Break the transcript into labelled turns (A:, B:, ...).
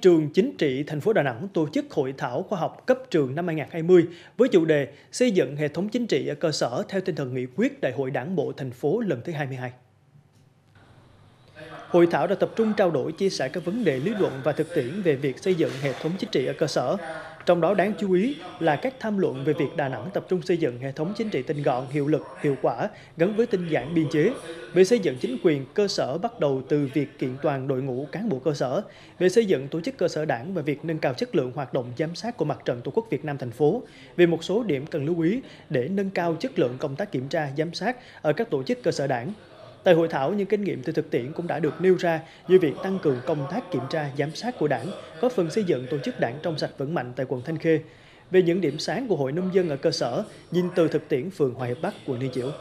A: Trường Chính trị thành phố Đà Nẵng tổ chức hội thảo khoa học cấp trường năm 2020 với chủ đề xây dựng hệ thống chính trị ở cơ sở theo tinh thần nghị quyết Đại hội Đảng bộ thành phố lần thứ 22. Hội thảo đã tập trung trao đổi chia sẻ các vấn đề lý luận và thực tiễn về việc xây dựng hệ thống chính trị ở cơ sở. Trong đó đáng chú ý là các tham luận về việc Đà Nẵng tập trung xây dựng hệ thống chính trị tinh gọn, hiệu lực, hiệu quả gắn với tinh giản biên chế, về xây dựng chính quyền cơ sở bắt đầu từ việc kiện toàn đội ngũ cán bộ cơ sở, về xây dựng tổ chức cơ sở đảng và việc nâng cao chất lượng hoạt động giám sát của Mặt trận Tổ quốc Việt Nam thành phố, về một số điểm cần lưu ý để nâng cao chất lượng công tác kiểm tra, giám sát ở các tổ chức cơ sở đảng. Tại hội thảo, những kinh nghiệm từ thực tiễn cũng đã được nêu ra như việc tăng cường công tác kiểm tra, giám sát của đảng, có phần xây dựng tổ chức đảng trong sạch vững mạnh tại quận Thanh Khê. Về những điểm sáng của Hội Nông dân ở cơ sở, nhìn từ thực tiễn phường Hòa Hiệp Bắc, quận Liên Chiểu.